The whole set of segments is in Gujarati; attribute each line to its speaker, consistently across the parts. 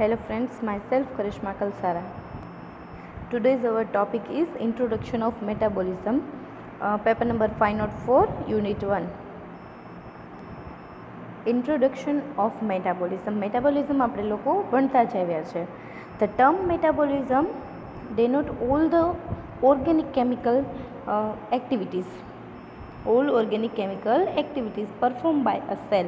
Speaker 1: Hello friends, myself Karishma Kalsara. Today's our topic is Introduction of Metabolism, uh, paper number 504, Unit 1. Introduction of Metabolism. Metabolism આપણે લોકો ભણતા જ આવ્યા છે The term metabolism denote all the organic chemical uh, activities all organic chemical activities perform by a cell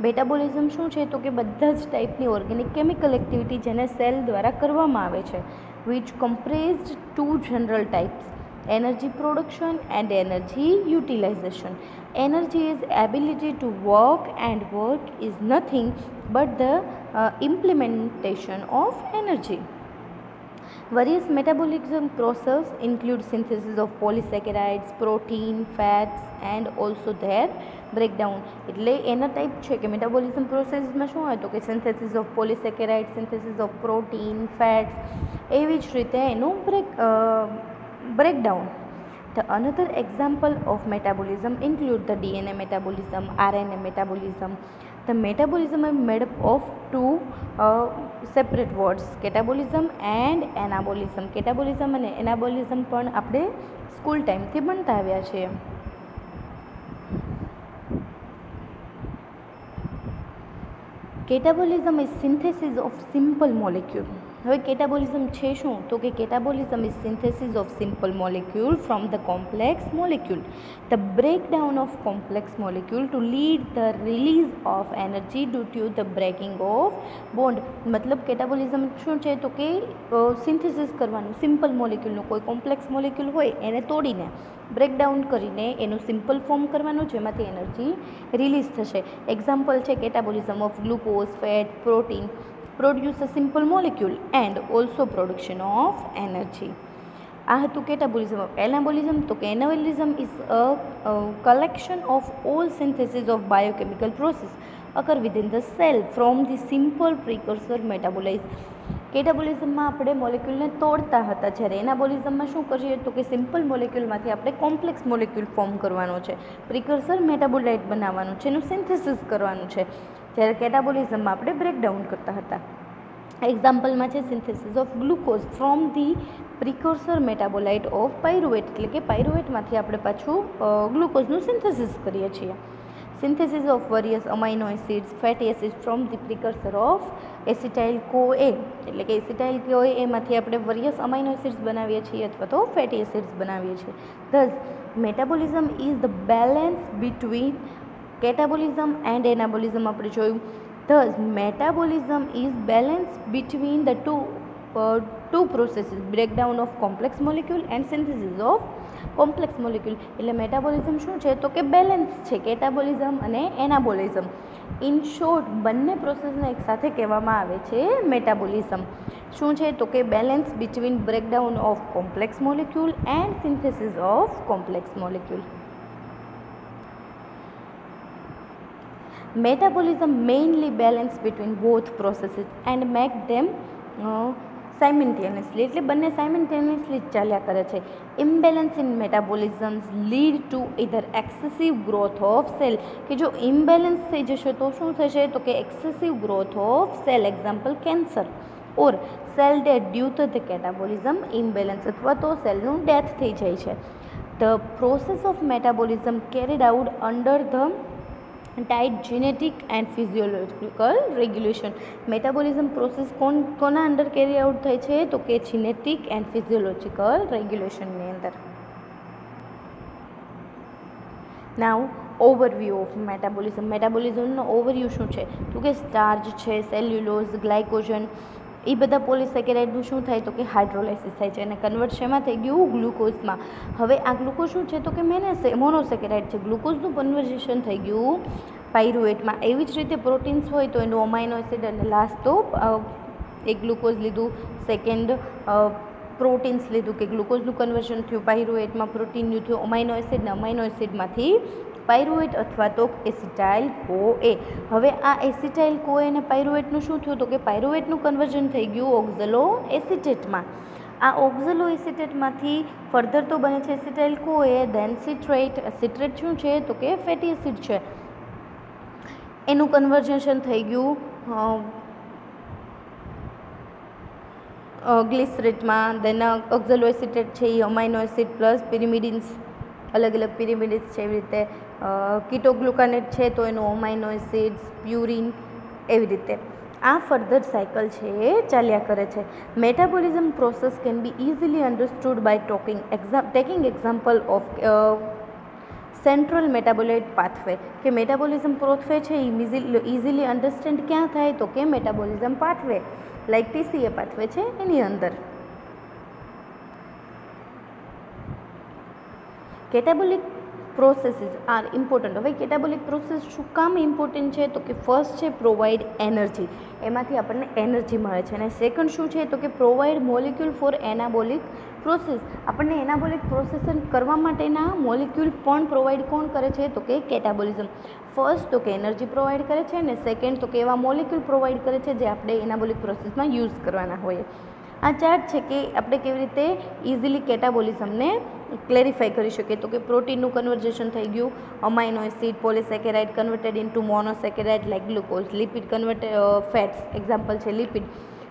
Speaker 1: metabolism શું છે તો કે બધા જ ટાઈપની ઓર્ગેનિક કેમિકલ એક્ટિવિટી જેને સેલ દ્વારા કરવામાં આવે છે which comprised to general types energy production and energy utilisation energy is ability to work and work is nothing but the implementation of energy Various metabolism process include synthesis of polysaccharides, protein, fats and also their breakdown. એટલે એના ટાઈપ છે કે મેટાબોલિઝમ પ્રોસેસમાં શું હોય તો કે synthesis of polysaccharide synthesis of protein fats એવી જ રીતે એનું break breakdown example of metabolism include the DNA metabolism, RNA metabolism. The metabolism is made up of two uh, separate words, catabolism and anabolism. Catabolism અને anabolism પણ આપણે સ્કૂલ ટાઈમથી ભણતા આવ્યા છીએ catabolism is synthesis of simple molecule હવે કેટાબોલિઝમ છે શું? તો કે catabolism is synthesis of simple molecule from the complex molecule the breakdown of complex molecule to lead the release of energy due to the breaking of bond મતલબ કેટાબોલિઝમ શું છે? તો કે સિન્થેસિસ કરવાનું. સિમ્પલ મોલિક્યુલનું કોઈ કોમ્પ્લેક્સ મોલિક્યુલ હોય, એને તોડીને બ્રેકડાઉન કરીને એનું સિમ્પલ ફોર્મ કરવાનું, જેમાંથી એનર્જી રિલીઝ થશે. એક્ઝામ્પલ છે catabolism of glucose fat protein produce a simple molecule and also production of energy આ હતું કેટાબોલિઝમ. એનાબોલિઝમ તો કે is a collection of all synthesis of biochemical process occur within the cell from the simple precursor metabolise કેટાબોલિઝમમાં આપણે મોલિક્યુલને તોડતા હતા. જ્યારે એનાબોલિઝમમાં શું કરીએ તો કે સિમ્પલ મોલિક્યુલમાંથી આપણે કોમ્પ્લેક્સ મોલિક્યુલ ફોર્મ કરવાનો છે. પ્રિકર્સર મેટાબોલાઇટ બનાવવાનું છે, એનું સિન્થેસિસ કરવાનું છે. જ્યારે કેટાબોલિઝમમાં આપણે બ્રેકડાઉન કરતા હતા. એક્ઝામ્પલમાં છે synthesis of glucose from the precursor metabolite of pyruvate એટલે કે પાયરુવેટમાંથી આપણે પાછું ગ્લુકોઝનું સિન્થેસિસ કરીએ છીએ. Synthesis of various amino acids fatty acid from the precursor of acetyl co a એટલે કે એસિટાઇલ કો એમાંથી આપણે વરિયસ અમાઇનો એસિડ્સ બનાવીએ છીએ અથવા તો ફેટી એસિડ્સ બનાવીએ છીએ. Thus metabolism is the balance between catabolism and anabolism આપણે જોયું. Thus metabolism is balance between the two two processes breakdown of complex molecule and synthesis of complex molecule એટલે મેટાબોલિઝમ શું છે? તો કે બેલેન્સ છે, કેટાબોલિઝમ અને એનાબોલિઝમ. ઇન શોર્ટ બંને પ્રોસેસને એકસાથે કહેવામાં આવે છે મેટાબોલિઝમ શું છે? તો કે balance between breakdown of complex molecule and synthesis of complex molecule metabolism mainly balance between both processes and make them uh, simultaneously એટલે બંને સાયમેન્ટેનિયસલી જ ચાલ્યા કરે છે. Imbalance in metabolisms lead to either excessive growth of cell કે જો ઇમ્બેલેન્સ થઈ જશે તો શું થશે? તો કે excessive growth of cell example cancer or cell death due to the catabolism imbalance અથવા તો સેલનું ડેથ થઈ જાય છે. The process of metabolism carried out under the tight genetic and physiological regulation metabolism process કોણ, કોના અંડર કેરી આઉટ થાય છે? તો કે જીનેટિક એન્ડ ફિઝિયોલોજિકલ રેગ્યુલેશનની અંદર. નાવ ઓવરવ્યૂ ઓફ મેટાબોલિઝમ મેટાબોલિઝમનો ઓવરવ્યૂ શું છે? તો કે સ્ટાર્ચ છે સેલ્યુલોઝ ગ્લાયકોજન એ બધા પોલિસેકેરાઇડનું શું થાય તો કે હાઇડ્રોલાઇસિસ થાય છે અને કન્વર્ટ શેમાં થઈ ગયું? ગ્લુકોઝમાં. હવે આ ગ્લુકોઝ શું છે તો કે મેને મોનોસેકેરાઇડ છે. ગ્લુકોઝનું કન્વર્ઝેશન થઈ ગયું પાયરુએટમાં. એવી જ રીતે પ્રોટીન્સ હોય તો એનું ઓમાઇનો એસિડ અને લાસ્ટ તો એક ગ્લુકોઝ લીધું. સેકન્ડ પ્રોટીન્સ લીધું કે ગ્લુકોઝનું કન્વર્ઝન થયું. પાયરુએટમાં પ્રોટીનનું થયું અમાઇનો એસિડ ને અમાઇનો એસિડમાંથી પાયરુવેટ અથવા તો એસિટાઇલ કો એ હવે આ એસિટાઇલ કો અને પાયરુવેટનું શું થયું તો કે પાયરુવેટનું કન્વર્ઝન થઈ ગયું ઓક્ઝલો એસિટેટમાં આ ઓક્ઝલો એસિટેટમાંથી ફર્ધર તો બને છે એસિટાઇલ કો એ ધેન સિટ્રેટ સિટ્રેટ શું છે તો કે ફેટી એસિડ છે. એનું કન્વર્ઝેશન થઈ ગયું ગ્લિસરેટમાં દેન ઓક્ઝલો એસિટેટ છે એ અમાઇનો એસિડ પ્લસ પિરિમિડિન્સ અલગ અલગ પિરિમિડિન્સ છે એવી રીતે કીટોગ્લુકાનેટ છે તો એનું ઓમાઇનો એસિડ્સ પ્યુરિન એવી રીતે. આ ફર્ધર સાયકલ છે એ ચાલ્યા કરે છે. Metabolism process can be easily understood by talking exam taking example of central metabolite pathway કે મેટાબોલિઝમ પ્રોથવે છે એ ઇઝીલી અન્ડરસ્ટેન્ડ ક્યાં થાય તો કે metabolism pathway like TCA pathway છે એની અંદર. કેટાબોલિક પ્રોસેસીસ આર ઇમ્પોર્ટન્ટ હવે કેટાબોલિક પ્રોસેસ શું કામ ઇમ્પોર્ટન્ટ છે? તો કે ફર્સ્ટ છે પ્રોવાઈડ એનર્જી એમાંથી આપણને એનર્જી મળે છે. અને સેકન્ડ શું છે? તો કે provide molecule for anabolic process આપણને એનાબોલિક પ્રોસેસન કરવા માટેના મોલિક્યુલ પણ પ્રોવાઈડ કોણ કરે છે? તો કે કેટાબોલિઝમ ફર્સ્ટ તો કે એનર્જી પ્રોવાઈડ કરે છે અને સેકન્ડ તો કે એવા મોલિક્યુલ પ્રોવાઈડ કરે છે જે આપણે એનાબોલિક પ્રોસેસમાં યુઝ કરવાના હોઈએ. આ ચાર્ટ છે કે આપણે કેવી રીતે ઇઝીલી કેટાબોલિઝમને ક્લેરિફાઈ કરી શકીએ તો કે પ્રોટીનનું કન્વર્ઝેશન થઈ ગયું amino acid polysaccharide converted into monosaccharide like glucose lipid converted fats example છે lipid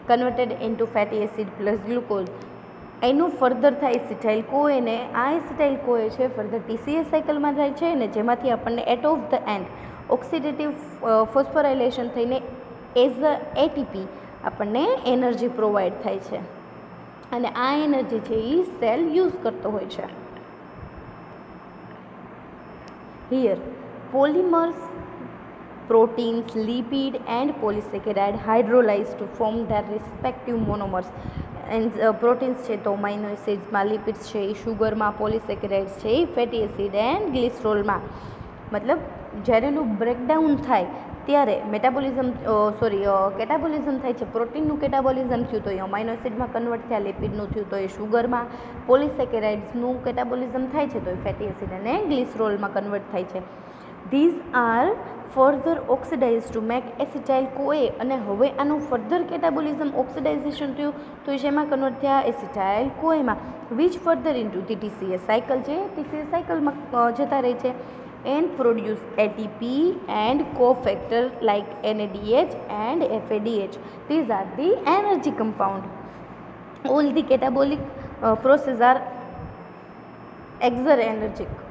Speaker 1: converted into fatty acid plus glucose એનું ફર્ધર થાય એસિટાઇલ કોએને આ એસિટાઇલ કોએ છે ફર્ધર ટીસીએસ સાયકલમાં જાય છે અને જેમાંથી આપણને at of the end oxidative phosphorylation થઈને એઝ અ એટીપી આપણને એનર્જી પ્રોવાઈડ થાય છે. અને આ એનર્જી છે એ સેલ યુઝ કરતો હોય છે. Here polymers proteins, lipid and polysaccharide hydrolyzed to form their respective monomers. And proteins છે તો માઇનો એસિડ્સમાં લિપિડ્સ છે એ શુગરમાં પોલિસેકેરાઇડ્સ છે એ ફેટી એસિડ એન્ડ ગ્લિસ્ટ્રોલમાં મતલબ જ્યારે એનું બ્રેકડાઉન થાય ત્યારે મેટાબોલિઝમ સોરી કેટાબોલિઝમ થાય છે. પ્રોટીનનું કેટાબોલિઝમ થયું તો એ અમાઇનો એસિડમાં કન્વર્ટ થયા લિપિડનું થયું તો એ શુગરમાં પોલિસેકેરાઇડ્સનું કેટાબોલિઝમ થાય છે તો એ ફેટી એસિડ અને ગ્લિસરોલમાં કન્વર્ટ થાય છે. These are further oxidize to make acetyl CoA અને હવે આનું ફર્ધર કેટાબોલિઝમ ઓક્સિડાઇઝેશન થયું તો એ શેમાં કન્વર્ટ થયા? Acetyl કોએમાં which further into the TCS cycle છે ટીસીએસ સાયકલમાં જતા રહે છે. And produce ATP and cofactor like NADH and FADH. These are the energy compound. All the catabolic uh, processes are exerenergic.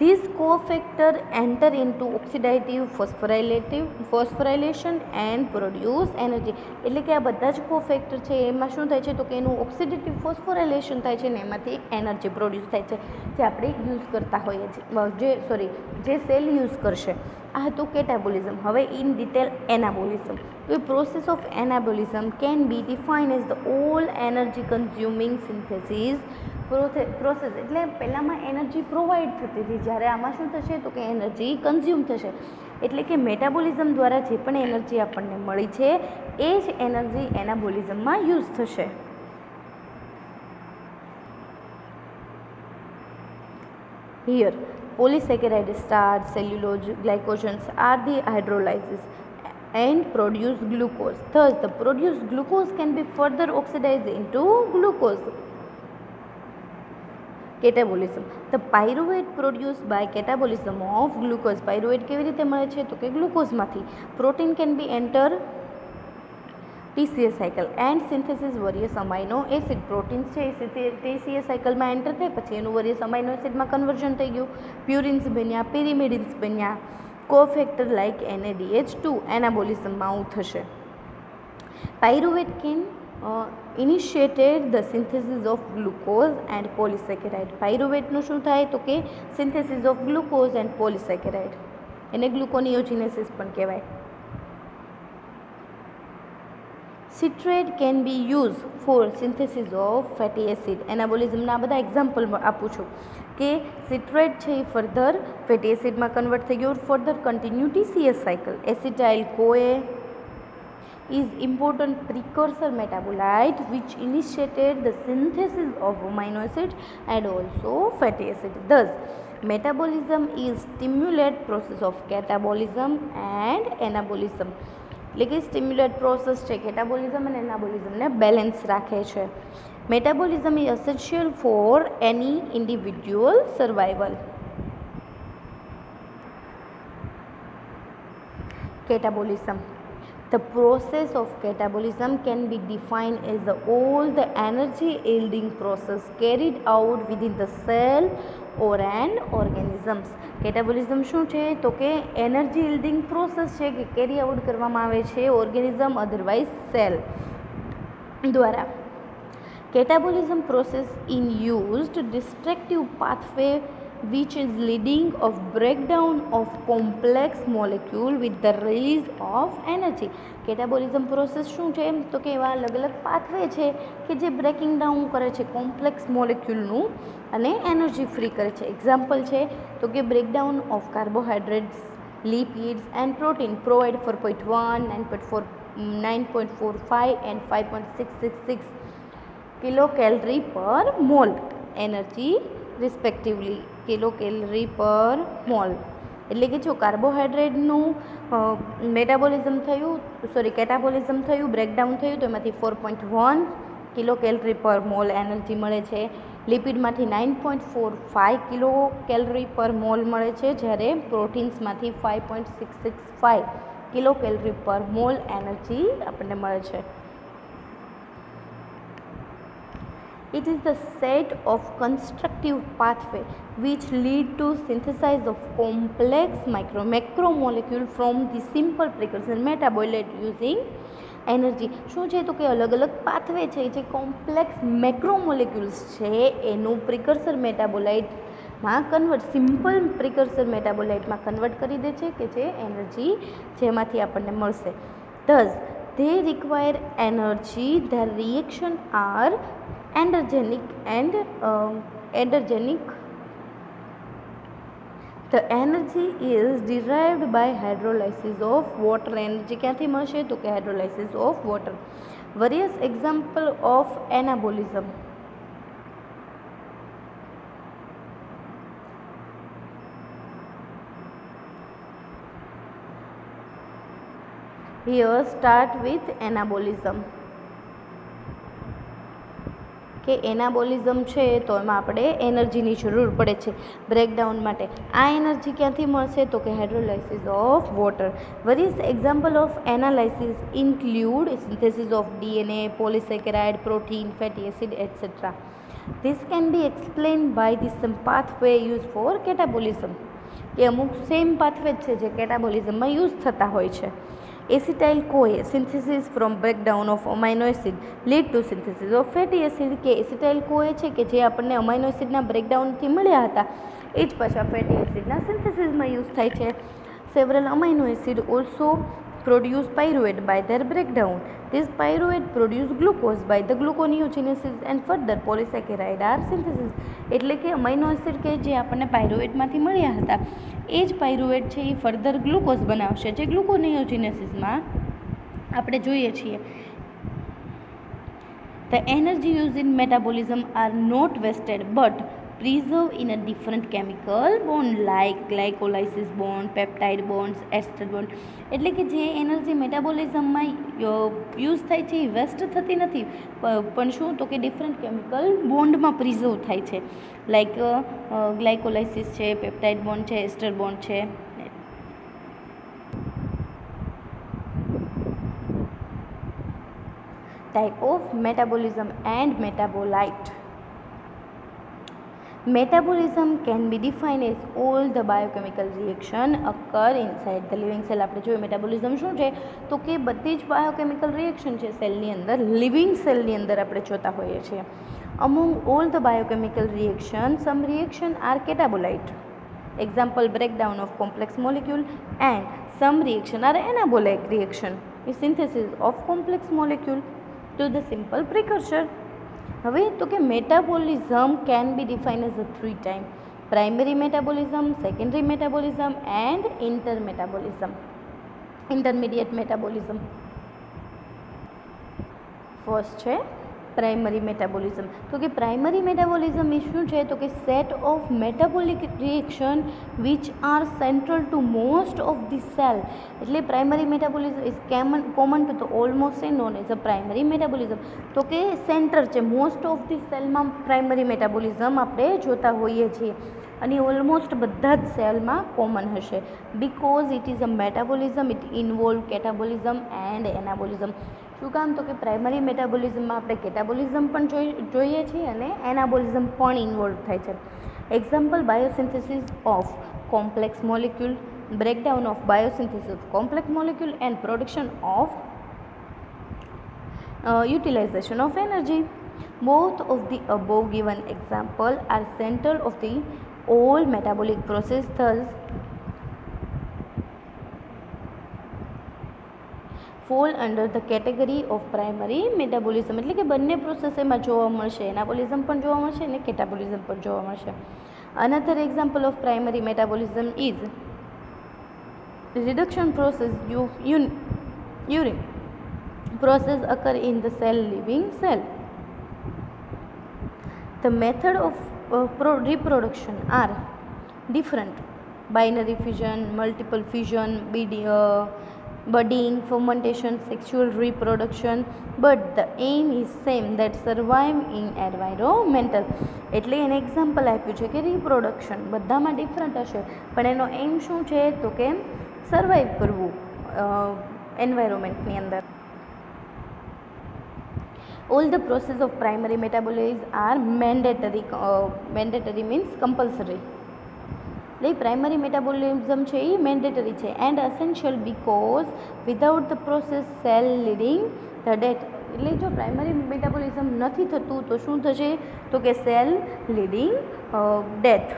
Speaker 1: These cofactor enter into oxidative phosphorylative phosphorylation and produce energy. એટલે કે આ બધા જ કોફેક્ટર છે, એમાં શું થાય છે? તો કે એનું ઓક્સિડેટિવ ફોસ્ફોરાઇલેશન થાય છે ને એમાંથી એનર્જી પ્રોડ્યુસ થાય છે, જે આપણે યુઝ કરતા હોઈએ છીએ. જે સોરી જે સેલ યુઝ કરશે. આ હતું કેટાબોલિઝમ હવે ઇન ડિટેલ એનાબોલિઝમ તો process of anabolism can be define as the all energy consuming synthesis process એટલે પહેલાંમાં એનર્જી પ્રોવાઈડ થતી હતી જ્યારે આમાં શું થશે તો કે એનર્જી કન્ઝ્યુમ થશે એટલે કે મેટાબોલિઝમ દ્વારા જે પણ એનર્જી આપણને મળી છે એ જ એનર્જી એનાબોલિઝમમાં યુઝ થશે here polysaccharide starch cellulose glycogens are the hydrolysis and produce glucose thus the produced glucose can be further oxidized into glucose catabolism. The pyruvate produce by catabolism of glucose pyruvate કેવી રીતે મળે છે? તો કે ગ્લુકોઝમાંથી protein can be enter TCS cycle and synthesis various amino acid proteins છે એ ટીસીએસ સાયકલમાં એન્ટર થાય, પછી એનું વરિયસ અમાઇનો એસિડમાં કન્વર્ઝન થઈ ગયું. પ્યુરિન્સ બન્યા પિરિમિડિન્સ બન્યા કોફેક્ટર લાઇક એનએડીએચ ટુ એનાબોલિઝમમાં આવું થશે. Pyruvate can initiated the synthesis of glucose and polysaccharide પાયરુવેટનું શું થાય? તો કે synthesis of glucose and polysaccharide એને ગ્લુકોનિયોજિનેસિસ પણ કહેવાય. Citrate can be use for synthesis of fatty acid એનાબોલિઝમના બધા એક્ઝામ્પલ આપું છું કે સિટ્રેટ છે એ ફર્ધર ફેટી એસિડમાં કન્વર્ટ થઈ ગયું. Further continue TCS cycle acetyl CoA is important precursor metabolite which initiated the synthesis of amino acid and also fatty acid. Thus, metabolism is stimulate process of catabolism and anabolism. એટલે કે સ્ટિમ્યુલેટ પ્રોસેસ છે કેટાબોલિઝમ અને એનાબોલિઝમને બેલેન્સ રાખે છે metabolism is essential for any individual survival catabolism The process of catabolism can be defined as the, all the energy yielding process carried out within the cell or an organisms. Catabolism શું છે તો કે એનર્જી yielding પ્રોસેસ છે કે કેરી આઉટ કરવામાં આવે છે ઓર્ગેનિઝમ અધરવાઇઝ સેલ દ્વારા catabolism process in used destructive pathway which is leading of breakdown of complex molecule with the release of energy catabolism process શું છે તો કે એવા અલગ અલગ પાથવે છે કે જે બ્રેકિંગ ડાઉન કરે છે કોમ્પ્લેક્સ મોલેક્યુલનું અને એનર્જી ફ્રી કરે છે એક્ઝામ્પલ છે તો કે breakdown of carbohydrates lipids and protein provide 4.1 9.4 9.45 and 5.666 kilocalorie per mole energy respectively calorie per mole. એટલે કે જો કાર્બોહાઈડ્રેટનું મેટાબોલિઝમ થયું, સોરી, કેટાબોલિઝમ થયું, બ્રેકડાઉન થયું, તો એમાંથી four point one kilo calorie per mole energy મળે છે. લિપિડમાંથી nine point four five kilo calorie per mole મળે છે, જ્યારે પ્રોટીન્સમાંથી five point six six five kilo calorie per mole energy આપણને મળે છે. It is the set of constructive pathway which lead to synthesis of complex micro macromolecule from the simple precursor metabolite using energy શું છે તો કે અલગ અલગ પાથવે છે જે કોમ્પ્લેક્સ મેક્રોમોલેક્યુલ્સ છે એનું પ્રિકર્સર મેટાબોલાઇટમાં કન્વર્ટ સિમ્પલ પ્રિકર્સર મેટાબોલાઇટમાં કન્વર્ટ કરી દે છે કે જે એનર્જી જેમાંથી આપણને મળશે thus they require energy the reaction are endergenic and um, endergenic the energy is derived by hydrolysis of water energy ક્યાંથી મળશે તો કે hydrolysis of water various example of anabolism here start with anabolism કે એનાબોલિઝમ છે તો એમાં આપણે એનર્જીની જરૂર પડે છે બ્રેકડાઉન માટે. આ એનર્જી ક્યાંથી મળશે તો કે hydrolysis of water. Various example of analysis include synthesis of DNA polysaccharide protein fatty acid etcetera these can be explain by the same pathway use for catabolism એ અમુક સેમ પાથવે છે જે કેટાબોલિઝમમાં યુઝ થતા હોય છે. Acetyl CoA synthesis from breakdown of amino acid lead to synthesis of fatty acid કે એસિટાઇલ કોએ છે કે જે આપણને અમાઇનો એસિડના બ્રેકડાઉનથી મળ્યા હતા. એ જ પાછા ફેટી એસિડના સિન્થેસિસમાં યુઝ થાય છે. Several amino acid also produce pyruvate by their breakdown. This pyruvate produce glucose by the gluconeogenesis and further polysaccharide are synthesis. એટલે કે અમાઇનો એસિડ કે જે આપણને પાયરોવેટમાંથી મળ્યા હતા એ જ પાયરોવેટ છે એ ફર્ધર ગ્લુકોઝ બનાવશે જે ગ્લુકોનિયોજિનેસિસમાં આપણે જોઈએ છીએ the energy use in metabolism are not wasted but preserved in a different chemical bond like glycolysis bond, peptide bonds, ester bond. એટલે કે જે એનર્જી મેટાબોલિઝમમાં યુઝ થાય છે એ વેસ્ટ થતી નથી પણ શું તો કે ડિફરન્ટ કેમિકલ બોન્ડમાં પ્રિઝર્વ થાય છે લાઈક ગ્લાયકોલાઇસિસ છે પેપ્ટાઇડ બોન્ડ છે એસ્ટર બોન્ડ છે type of metabolism and metabolite. Metabolism can be defined as all the biochemical reaction occur inside the living cell આપણે જોયું મેટાબોલિઝમ શું છે તો કે બધી જ બાયોકેમિકલ રિએક્શન છે સેલની અંદર લિવિંગ સેલની અંદર આપણે જોતા હોઈએ છીએ among all the biochemical reaction some reaction are catabolite example breakdown of complex molecule and some reaction are anabolic reaction is synthesis of complex molecule to the simple precursor હવે તો કે metabolism can be define as a three time primary metabolism secondary metabolism and inter metabolism intermediate metabolism first છે. Primary metabolism. તો કે પ્રાઇમરી મેટાબોલિઝમ એ શું છે? તો કે set of metabolic reaction which are central to most of the cell. એટલે primary metabolism is common, common to the almost A known as a primary metabolism. તો કે સેન્ટર છે, મોસ્ટ ઓફ ધી સેલમાં પ્રાઇમરી મેટાબોલિઝમ આપણે જોતા હોઈએ છીએ. અને ઓલમોસ્ટ બધા જ સેલમાં કોમન હશે. Because it is a metabolism it involve catabolism and anabolism શું કામ તો કે પ્રાઇમરી મેટાબોલિઝમમાં આપણે કેટાબોલિઝમ પણ જોઈ જોઈએ છીએ અને એનાબોલિઝમ પણ ઇન્વોલ્વ થાય છે example biosynthesis of complex molecule of biosynthesis of complex molecule and production of uh, utilization of energy. Both of the above given example are central of the all metabolic process thus fall under the category of primary metabolism એટલે કે બંને પ્રોસેસ એમાં જોવા મળશે એનાબોલિઝમ પણ જોવા મળશે અને કેટાબોલિઝમ પણ જોવા મળશે another example of primary metabolism is reduction process you, un, urine process occur in the cell living cell the method of uh, pro- reproduction are different binary fission multiple fission BD, uh, budding fermentation sexual reproduction but the aim is same that survive in environmental એટલે એને એક્ઝામ્પલ આપ્યું છે કે રિપ્રોડક્શન બધામાં ડિફરન્ટ હશે પણ એનો એમ શું છે તો કે સર્વાઈવ કરવું એન્વાયરોમેન્ટની અંદર the process of primary metabolism are mandatory uh, mandatory means compulsory એટલે પ્રાઇમરી મેટાબોલિઝમ છે એ મેન્ડેટરી છે. And essential because without the process cell leading the death એટલે જો પ્રાઇમરી મેટાબોલિઝમ નથી થતું, તો શું થશે? તો કે cell leading death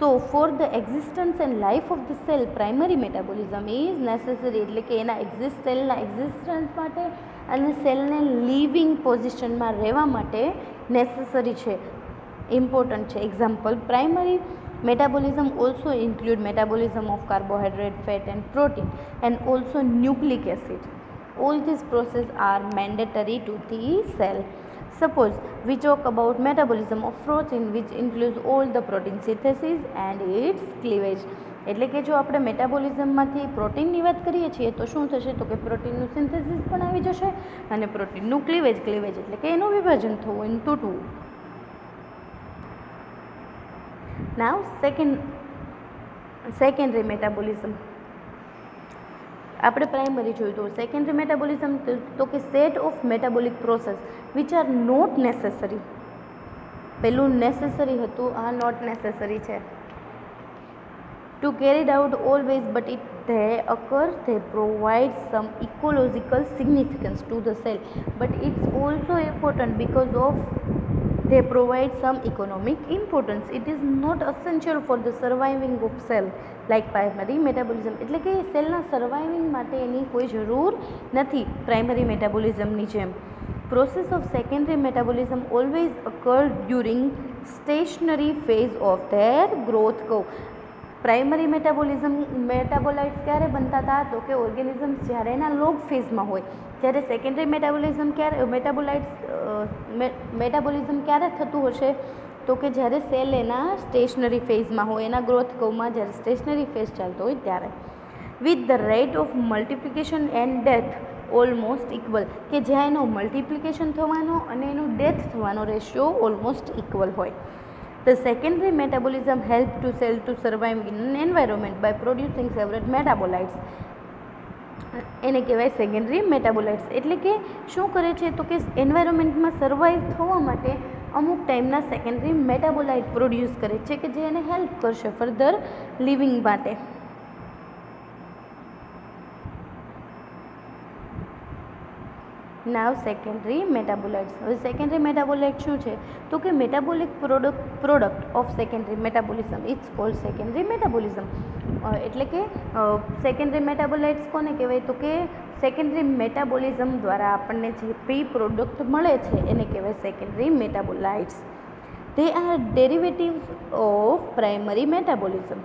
Speaker 1: so for the existence and life of the cell primary metabolism is necessary એટલે કે એના એક્ઝિસ્ટ સેલના એક્ઝિસ્ટન્સ માટે અને સેલને લિવિંગ પોઝિશનમાં રહેવા માટે નેસેસરી છે. ઇમ્પોર્ટન્ટ છે. Example primary metabolism also include metabolism of carbohydrate fat and protein and also nucleic acid all these processes are mandatory to the cell suppose we talk about metabolism of protein which includes all the protein synthesis and its cleavage એટલે કે જો આપણે મેટાબોલિઝમમાંથી પ્રોટીનની વાત કરીએ છીએ તો શું થશે તો કે પ્રોટીનનું સિન્થેસિસ પણ આવી જશે અને પ્રોટીનનું ક્લીવેજ ક્લીવેજ એટલે કે એનું વિભાજન થવું એનું તૂટવું નાવ સેકન્ડ સેકન્ડરી મેટાબોલિઝમ આપણે પ્રાઇમરી જોયું તો સેકન્ડરી મેટાબોલિઝમ તો કે set of metabolic process which are not necessary પેલું નેસેસરી હતું આ નોટ નેસેસરી છે to carried out always but it they occur they provide some ecological significance to the cell but it's also important because of they provide some economic importance it is not essential for the surviving of cell like primary metabolism એટલે કે સેલના સર્વાઇવિંગ માટે એની કોઈ જરૂર નથી પ્રાઇમરી મેટાબોલિઝમની જેમ process of secondary metabolism always occur during stationary phase of their growth curve primary metabolism metabolites ક્યારે બનતા હતા તો કે ઓર્ગેનિઝમ્સ જ્યારે એના લોગ ફેઝમાં હોય જ્યારે સેકન્ડરી મેટાબોલિઝમ ક્યારે મેટાબોલાઇટ્સ મેટાબોલિઝમ ક્યારે થતું હશે? તો કે જ્યારે સેલ એના સ્ટેશનરી ફેઝમાં હોય, એના ગ્રોથ કવમાં જ્યારે સ્ટેશનરી ફેઝ ચાલતો હોય ત્યારે. With the rate of multiplication and death almost equal કે જ્યાં એનો મલ્ટિપ્લિકેશન થવાનો અને એનો ડેથ થવાનો રેશિયો ઓલમોસ્ટ ઇક્વલ હોય. The secondary metabolism help to cell to survive in an environment by producing several. એને કહેવાય સેકન્ડરી મેટાબોલાઇટ્સ એટલે કે શું કરે છે તો કે એન્વાયરમેન્ટમાં સર્વાઈવ થવા માટે અમુક ટાઈમના સેકન્ડરી મેટાબોલાઇટ પ્રોડ્યુસ કરે છે કે જે એને હેલ્પ કરશે ફર્ધર લિવિંગ માટે. નાવ સેકન્ડરી મેટાબોલાઇટ્સ હવે સેકન્ડરી મેટાબોલાઇટ શું છે? તો કે metabolic product product of secondary metabolism it's called secondary metabolism એટલે કે સેકન્ડરી મેટાબોલાઇટ્સ કોને કહેવાય? તો કે સેકન્ડરી મેટાબોલિઝમ દ્વારા આપણને જે પ્રી પ્રોડક્ટ મળે છે, એને કહેવાય secondary metabolites they are derivatives of primary metabolism.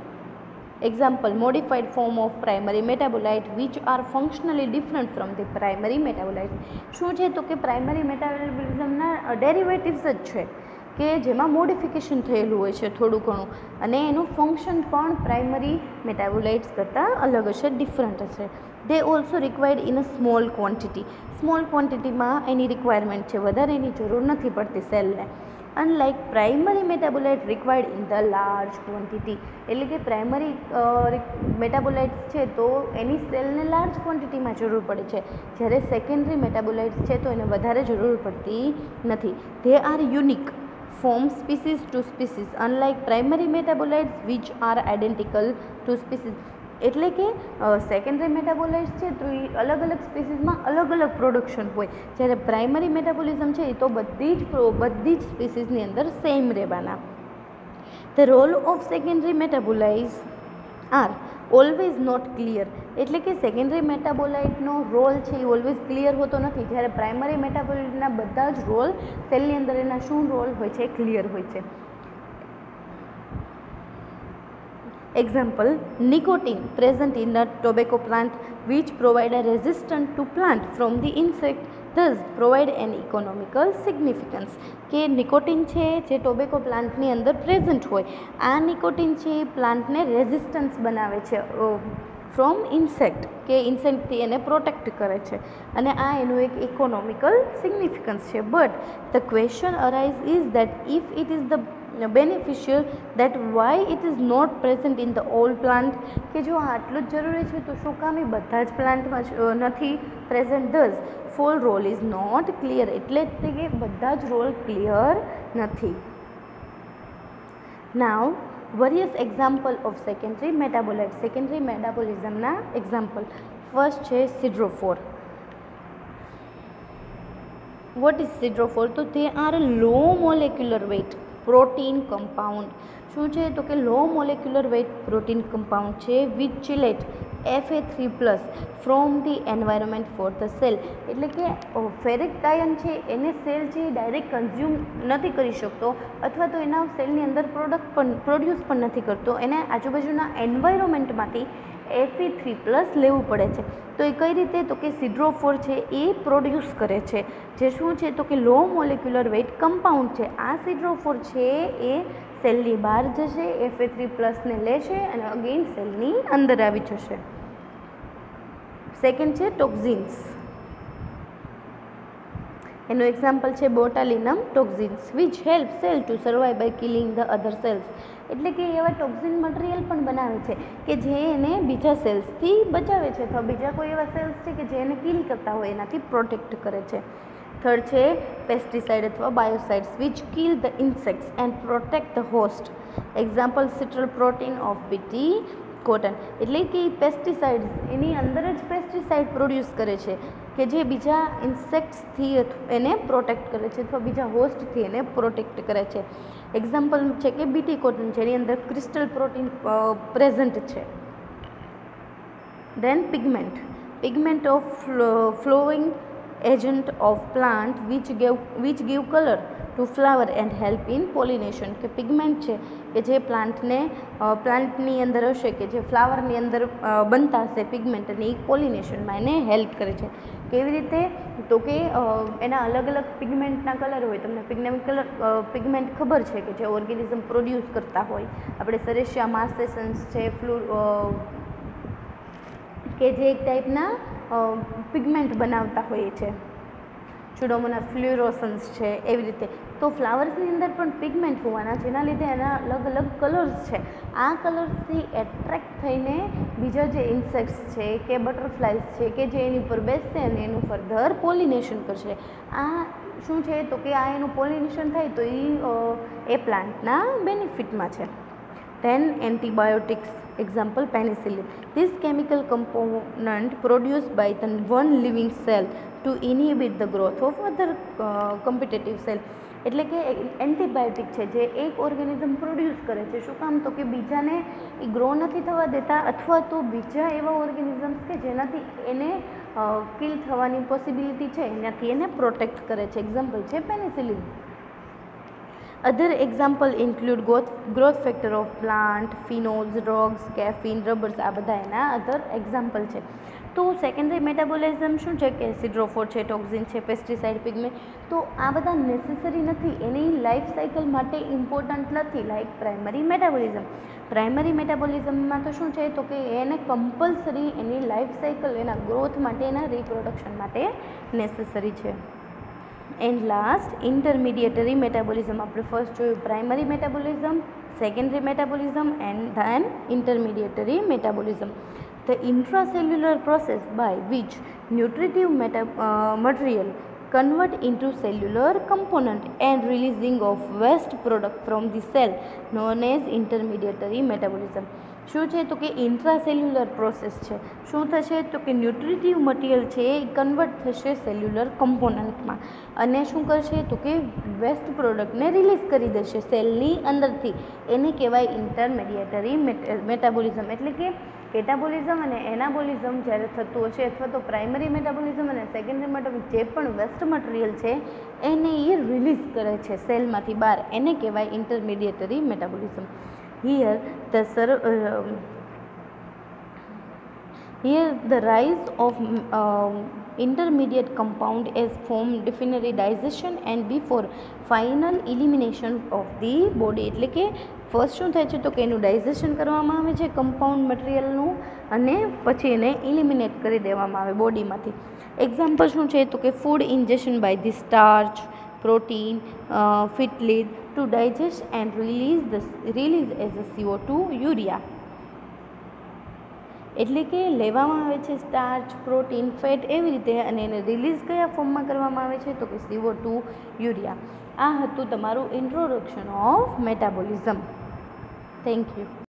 Speaker 1: Example, modified form of primary metabolite, which are functionally different from the primary metabolite. શું છે તો કે પ્રાઇમરી મેટાબોલિઝમના ડેરિવેટિવ્સ જ છે કે જેમાં મોડિફિકેશન થયેલું હોય છે થોડું ઘણું. અને એનું ફંક્શન પણ પ્રાઇમરી મેટાબોલાઇટ્સ કરતાં અલગ હશે ડિફરન્ટ હશે. They also required in a small quantity small ક્વોન્ટિટીમાં એની રિક્વાયરમેન્ટ છે. વધારે એની જરૂર નથી પડતી સેલને. Unlike primary metabolite required in the large quantity એટલે કે પ્રાઇમરી મેટાબોલાઇટ્સ છે તો એની સેલને લાર્જ ક્વોન્ટિટીમાં જરૂર પડે છે. જ્યારે સેકન્ડરી મેટાબોલાઇટ્સ છે તો એને વધારે જરૂર પડતી નથી. They are unique form species to species. Unlike primary metabolites, which are identical to species. એટલે કે સેકન્ડરી મેટાબોલાઇટ્સ છે તો એ અલગ અલગ સ્પીસીસમાં અલગ અલગ પ્રોડક્શન હોય. જ્યારે પ્રાઇમરી મેટાબોલિઝમ છે એ તો બધી જ બધી જ સ્પીસીસની અંદર સેમ રહેવાના. The role of secondary metabolise are always not clear એટલે કે સેકન્ડરી મેટાબોલાઇટનો રોલ છે એ ઓલવેઝ ક્લિયર હોતો નથી. જ્યારે પ્રાઇમરી મેટાબોલાઇટના બધા જ રોલ સેલની અંદર એના શું રોલ હોય છે? ક્લિયર હોય છે. Example, nicotine present in the tobacco plant which provide a resistance to plant from the insect thus provide an economical significance કે નિકોટિન છે જે ટોબેકો પ્લાન્ટની અંદર પ્રેઝન્ટ હોય આ નિકોટિન છે એ પ્લાન્ટને રેઝિસ્ટન્સ બનાવે છે ફ્રોમ ઇન્સેક્ટ કે ઇન્સેક્ટથી એને પ્રોટેક્ટ કરે છે અને આ એનું એક ઇકોનોમિકલ સિગ્નિફિકન્સ છે but the question arise is that if it is the beneficial that why it is not present in the all plant કે જો આટલું જ જરૂરી છે, તો શું કામ એ બધા જ પ્લાન્ટમાં નથી present thus full role is not clear એટલે જ કે બધા જ રોલ ક્લિયર નથી. Now various example of secondary metabolite secondary મેટાબોલિઝમના example first છે સિડ્રોફોર વોટ ઇઝ સિડ્રોફોર તો તે are low molecular weight protein compound. શું છે? તો કે low molecular weight protein compound છે, with chelate F E three plus from the environment for the cell એટલે કે ફેરિક ડાયન છે, એને સેલ છે ડાયરેક્ટ કન્ઝ્યુમ નથી કરી શકતો, અથવા તો એના સેલની અંદર પ્રોડક્ટ પણ પ્રોડ્યુસ પણ નથી કરતો. એને આજુબાજુના એન્વાયરમેન્ટમાંથી એફી થ્રી પ્લસ લેવું પડે છે. તો એ કઈ રીતે? તો કે સિડ્રોફોર છે એ પ્રોડ્યુસ કરે છે. જે શું છે? તો કે લો મોલેક્યુલર વેઇટ કમ્પાઉન્ડ છે. આ સિડ્રોફોર છે એ સેલની બહાર જશે એફ એ થ્રી પ્લસને લેશે અને અગેન સેલની અંદર આવી જશે. સેકન્ડ છે ટોક્ઝિન્સ. એનું એક્ઝામ્પલ છે botulinum toxins which help cell to survive by killing the other cells એટલે કે એવા ટોક્ઝિન મટીરિયલ પણ બનાવે છે કે જે એને બીજા સેલ્સથી બચાવે છે. અથવા બીજા કોઈ એવા સેલ્સ છે કે જે એને કિલ કરતા હોય, એનાથી પ્રોટેક્ટ કરે છે. થર્ડ છે પેસ્ટિસાઇડ અથવા biocides which kill the insects and protect the host example crystal protein of BT cotton એટલે કે પેસ્ટિસાઇડ્સ એની અંદર જ પેસ્ટિસાઇડ પ્રોડ્યુસ કરે છે કે જે બીજા ઇન્સેક્ટ્સથી એને પ્રોટેક્ટ કરે છે અથવા બીજા હોસ્ટથી એને પ્રોટેક્ટ કરે છે. એક્ઝામ્પલ છે કે બીટી કોટન જેની અંદર ક્રિસ્ટલ પ્રોટીન પ્રેઝન્ટ છે. Then pigment pigment of flowing agent of plant which gave which give colour to flower and help in pollination કે પિગમેન્ટ છે કે જે પ્લાન્ટને પ્લાન્ટની અંદર હશે કે જે ફ્લાવરની અંદર બનતા હશે પિગમેન્ટ અને એ પોલિનેશનમાં એને હેલ્પ કરે છે. કેવી રીતે? તો કે એના અલગ અલગ પિગમેન્ટના કલર હોય. તમને પિગમેન્ટ કલર પિગમેન્ટ ખબર છે કે જે ઓર્ગેનિઝમ પ્રોડ્યુસ કરતા હોય. આપણે સરેશિયા માસ્ટેસન્સ છે ફ્લુ કે જે એક ટાઈપના પિગમેન્ટ બનાવતા હોઈએ છે. ચુડોમોના ફ્લ્યુરોસન્સ છે, એવી રીતે. તો ફ્લાવર્સની અંદર પણ પિગમેન્ટ હોવાના જેના લીધે એના અલગ અલગ કલર્સ છે. આ કલર્સથી એટ્રેક્ટ થઈને બીજા જે ઇન્સેક્ટ્સ છે કે બટરફ્લાઇઝ છે કે જે એની ઉપર બેસશે અને એનું ફર્ધર પોલિનેશન કરશે. આ શું છે? તો કે આ એનું પોલિનેશન થાય તો એ એ પ્લાન્ટના બેનિફિટમાં છે. Then antibiotics example penicillin. This chemical component produced by the one living cell to inhibit the growth of other uh, competitive cell. એટલે કે એન્ટીબાયોટિક છે, જે એક ઓર્ગેનિઝમ પ્રોડ્યુસ કરે છે. શું કામ? તો કે બીજાને એ ગ્રો નથી થવા દેતા અથવા તો બીજા એવા ઓર્ગેનિઝમ્સ કે જેનાથી એને કિલ થવાની પોસિબિલિટી છે. એનાથી એને પ્રોટેક્ટ કરે છે. એક્ઝામ્પલ છે penicillin. Other example include growth growth factor of plant phenols drugs caffeine rubbers આ બધા એના અધર એક્ઝામ્પલ છે. તો સેકન્ડરી મેટાબોલિઝમ શું છે કે સિડ્રોફોર છે, ટોક્ઝિન છે પેસ્ટિસાઇડ પિગમેન્ટ તો આ બધા નેસેસરી નથી, એની લાઈફ સાયકલ માટે ઇમ્પોર્ટન્ટ નથી લાઈક પ્રાઇમરી મેટાબોલિઝમ પ્રાઇમરી મેટાબોલિઝમમાં તો શું છે તો કે એને કમ્પલસરી એની લાઈફ સાયકલ એના ગ્રોથ માટે, એના રિપ્રોડક્શન માટે નેસેસરી છે. એન્ડ લાસ્ટ ઇન્ટરમીડિયેટરી મેટાબોલિઝમ આપણે ફર્સ્ટ જોયું primary metabolism secondary metabolism and then intermediatory metabolism the intracellular process by which nutritive uh, material convert into cellular component and releasing of waste product from the cell known as intermediary metabolism શું છે તો કે ઇન્ટ્રાસેલ્યુલર પ્રોસેસ છે શું થશે તો કે ન્યુટ્રિટિવ મટીરિયલ છે એ કન્વર્ટ થશે સેલ્યુલર કમ્પોનન્ટમાં અને શું કરશે તો કે વેસ્ટ પ્રોડક્ટને રિલીઝ કરી દેશે સેલની અંદરથી એને કહેવાય ઇન્ટરમેડિયેટરી મેટાબોલિઝમ એટલે કે કેટાબોલિઝમ અને એનાબોલિઝમ જ્યારે થતું હશે અથવા તો પ્રાઇમરી મેટાબોલિઝમ અને સેકન્ડરી મેટાબોલિઝમ જે પણ વેસ્ટ મટીરિયલ છે એને એ રિલીઝ કરે છે સેલમાંથી બહાર. એને કહેવાય intermediatory metabolism. Here the sir here the rise um, intermediate compound is formed definitely digestion and before final elimination of the body. એટલે કે ફર્સ્ટ શું થાય છે તો કે એનું ડાયજેશન કરવામાં આવે છે કમ્પાઉન્ડ મટીરિયલનું અને પછી એને ઇલિમિનેટ કરી દેવામાં આવે બોડીમાંથી એક્ઝામ્પલ શું છે તો કે food injection by the starch protein ફિટલીડ to digest and release the release as a CO two urea એટલે કે લેવામાં આવે છે સ્ટાર્ચ પ્રોટીન ફેટ એવી રીતે અને એને રિલીઝ કયા ફોર્મમાં કરવામાં આવે છે? તો કે સીઓ ટુ યુરિયા આ હતું તમારું introduction of metabolism thank you